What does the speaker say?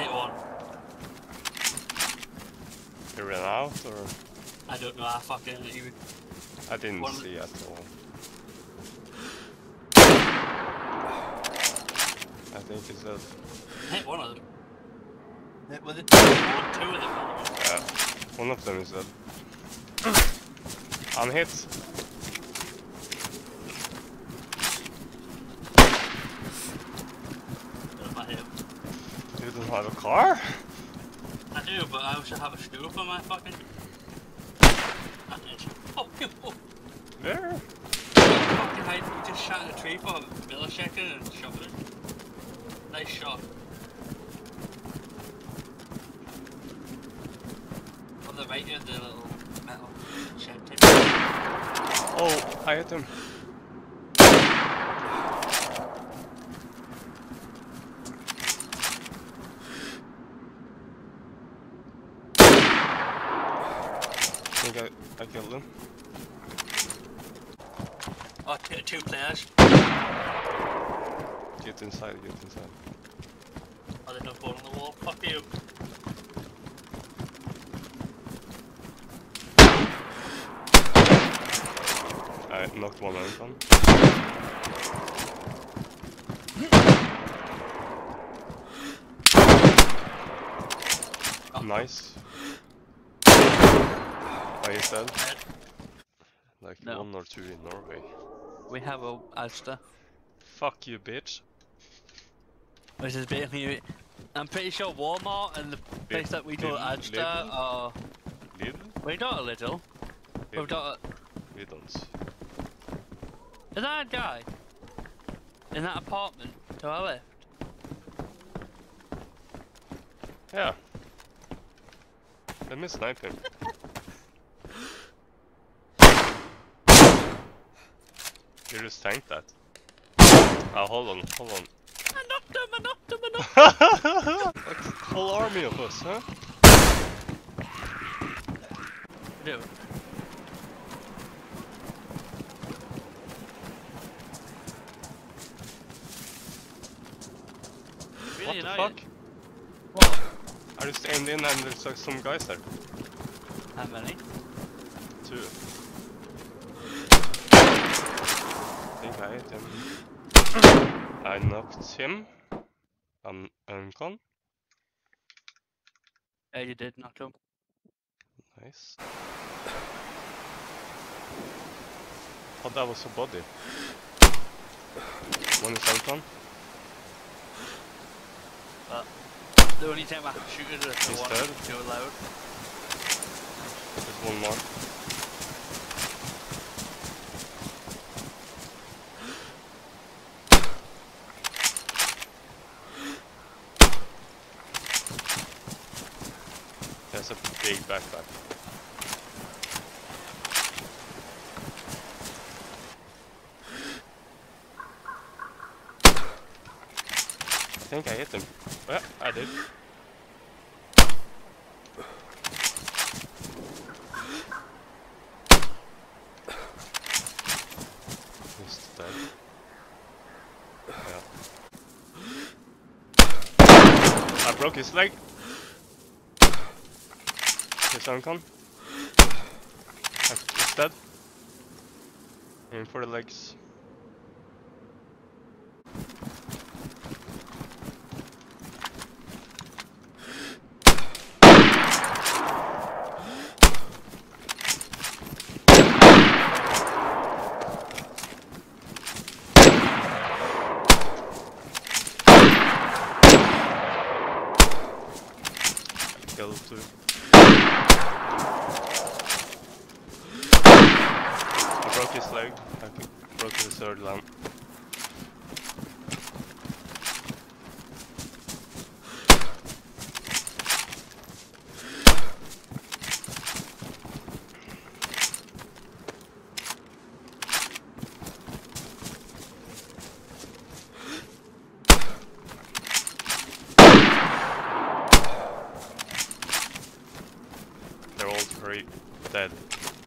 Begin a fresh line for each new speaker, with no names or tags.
Hit one.
You ran out or?
I don't know, I fucking you.
I didn't
One-
see at all. I think it's dead.
Hit one of them. Hit with it. One, two of them.
Yeah, one of them is dead. I'm hit.
If I hit.
You don't have a car?
I do, but I also have a scoop on my fucking. Oh, you. Oh.
There.
Fucking hide. You just shot in a tree for a millisecond and shot it. Nice shot. On the right of the little metal shed thing.
Oh, I hit him. Think I, I killed him.
Oh, two, two players.
Get inside, get inside.
Oh, there's no ball on the wall. Fuck you.
I knocked one out on.
Oh.
Nice. Are you dead?
Dead.
Like
No.
one or two in Norway.
We have a Asda.
Fuck you, bitch.
Which is basically, I'm pretty sure Walmart and the place that we do
Lidl-
Asda
Lidl?
are.
Lidl?
We got a little. We've
Lidl.
got.
We don't.
Is that a guy? In that apartment to our left?
Yeah. Let me snipe him. You just tanked that. Oh, hold on, hold on.
I knocked him! I knocked him! I knocked him!
like whole army of us, huh?
Do.
What
Really
the fuck?
What?
I just aimed in and there's like some guys there.
How many?
Two. I think I hit him. I knocked him. Um, uncon.
Yeah, you did knock him.
Nice. Oh, that was a body. One is uncon.
But the only time I can shoot is if the one too loud.
There's one more. There's a big backpack. I think I hit him. Yeah, I did. Yeah. I broke his leg. His uncon. He's dead. Aim for the legs. Killed two. Broke his leg. I broke his third lamb.